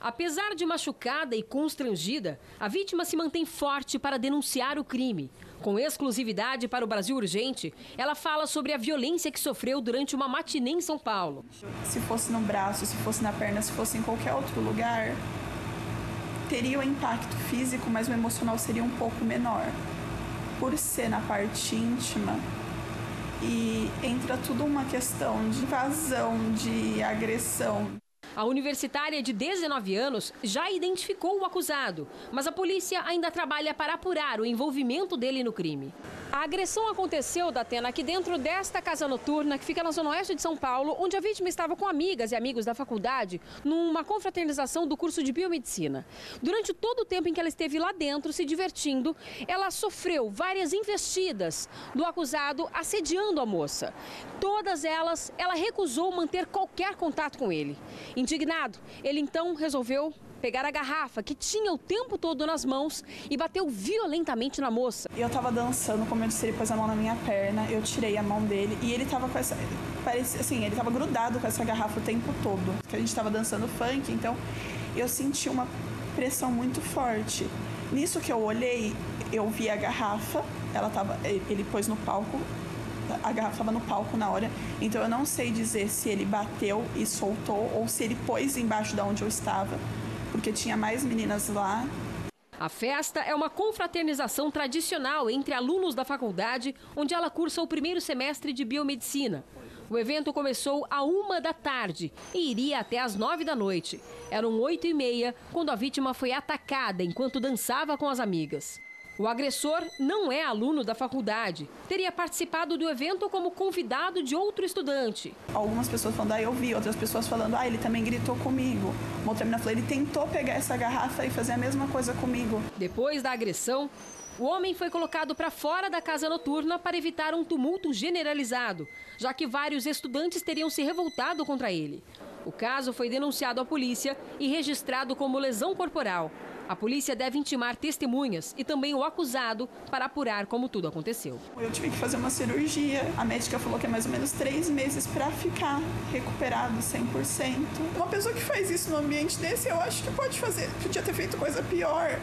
Apesar de machucada e constrangida, a vítima se mantém forte para denunciar o crime. Com exclusividade para o Brasil Urgente, ela fala sobre a violência que sofreu durante uma matinê em São Paulo. Se fosse no braço, se fosse na perna, se fosse em qualquer outro lugar, teria o impacto físico, mas o emocional seria um pouco menor. Por ser na parte íntima, e entra tudo uma questão de invasão, de agressão. A universitária de 19 anos já identificou o acusado, mas a polícia ainda trabalha para apurar o envolvimento dele no crime. A agressão aconteceu, Datena, aqui dentro desta casa noturna que fica na zona oeste de São Paulo, onde a vítima estava com amigas e amigos da faculdade numa confraternização do curso de biomedicina. Durante todo o tempo em que ela esteve lá dentro se divertindo, ela sofreu várias investidas do acusado assediando a moça. Todas elas, ela recusou manter qualquer contato com ele. Indignado, ele então resolveu pegar a garrafa que tinha o tempo todo nas mãos e bateu violentamente na moça. Eu tava dançando, como eu disse, ele pôs a mão na minha perna, eu tirei a mão dele e ele tava com essa. Parecia assim, ele tava grudado com essa garrafa o tempo todo. Que a gente tava dançando funk, então eu senti uma pressão muito forte. Nisso que eu olhei, eu vi a garrafa, ela tava, ele pôs no palco, a garrafa estava no palco na hora, então eu não sei dizer se ele bateu e soltou ou se ele pôs embaixo de onde eu estava porque tinha mais meninas lá. A festa é uma confraternização tradicional entre alunos da faculdade, onde ela cursa o primeiro semestre de biomedicina. O evento começou a uma da tarde e iria até às nove da noite. Eram oito e meia quando a vítima foi atacada enquanto dançava com as amigas. O agressor não é aluno da faculdade. Teria participado do evento como convidado de outro estudante. Algumas pessoas falando, ah, eu vi. Outras pessoas falando, ah, ele também gritou comigo. Uma outra menina falou, ele tentou pegar essa garrafa e fazer a mesma coisa comigo. Depois da agressão, o homem foi colocado para fora da casa noturna para evitar um tumulto generalizado, já que vários estudantes teriam se revoltado contra ele. O caso foi denunciado à polícia e registrado como lesão corporal. A polícia deve intimar testemunhas e também o acusado para apurar como tudo aconteceu. Eu tive que fazer uma cirurgia. A médica falou que é mais ou menos três meses para ficar recuperado 100%. Uma pessoa que faz isso no ambiente desse, eu acho que pode fazer, podia ter feito coisa pior.